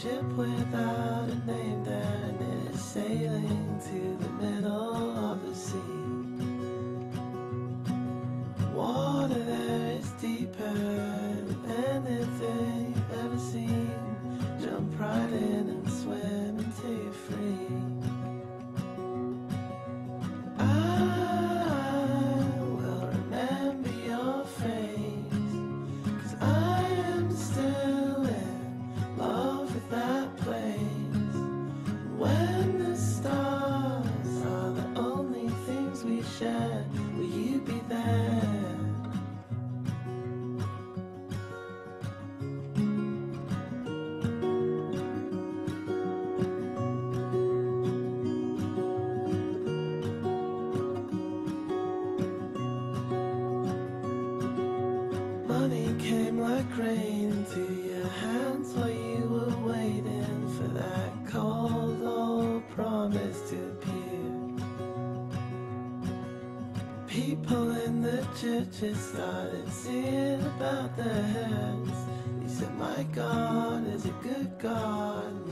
ship without a name. like rain to your hands while you were waiting for that cold old promise to appear. People in the churches started singing about their hands. He said, My God is a good God.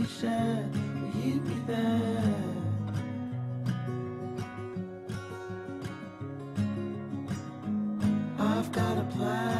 we shared, will you be there? I've got a plan.